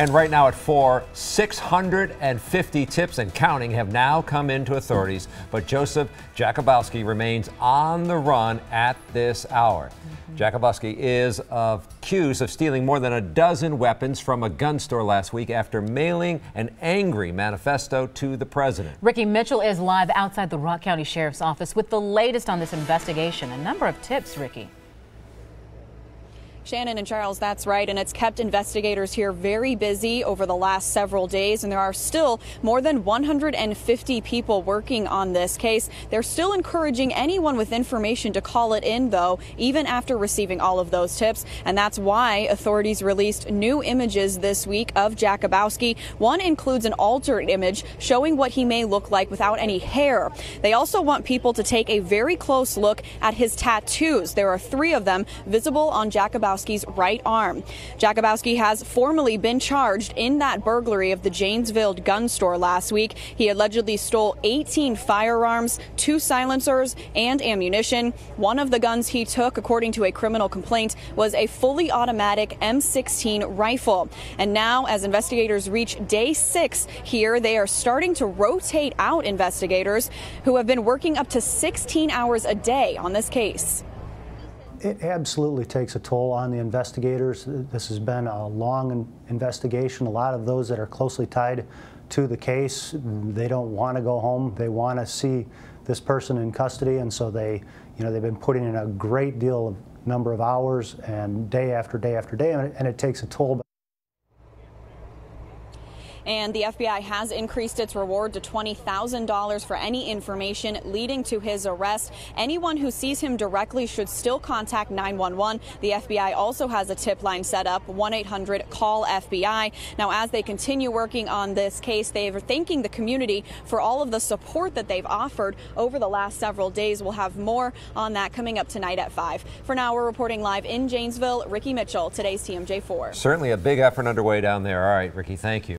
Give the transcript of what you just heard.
And right now at 4, 650 tips and counting have now come into authorities, but Joseph Jakubowski remains on the run at this hour. Mm-hmm. Jakubowski is accused of stealing more than a dozen weapons from a gun store last week after mailing an angry manifesto to the president. Ricky Mitchell is live outside the Rock County Sheriff's Office with the latest on this investigation. A number of tips, Ricky. Shannon and Charles, that's right. And it's kept investigators here very busy over the last several days. And there are still more than 150 people working on this case. They're still encouraging anyone with information to call it in, though, even after receiving all of those tips. And that's why authorities released new images this week of Jakubowski. One includes an altered image showing what he may look like without any hair. They also want people to take a very close look at his tattoos. There are three of them visible on Jakubowski Jakubowski's right arm. Jakubowski has formally been charged in that burglary of the Janesville gun store last week. He allegedly stole 18 firearms, two silencers, and ammunition. One of the guns he took, according to a criminal complaint, was a fully automatic M16 rifle. And now, as investigators reach day six here, they are starting to rotate out investigators who have been working up to 16 hours a day on this case. It absolutely takes a toll on the investigators. This has been a long investigation. A lot of those that are closely tied to the case, they don't want to go home. They want to see this person in custody, and so they, you know, they've been putting in a great deal of number of hours and day after day after day, and it, and it takes a toll. And the FBI has increased its reward to $20,000 for any information leading to his arrest. Anyone who sees him directly should still contact 911. The FBI also has a tip line set up 1 800 call FBI. Now, as they continue working on this case, they are thanking the community for all of the support that they've offered over the last several days. We'll have more on that coming up tonight at 5. For now, we're reporting live in Janesville. Ricky Mitchell, today's TMJ4. Certainly a big effort underway down there. All right, Ricky, thank you.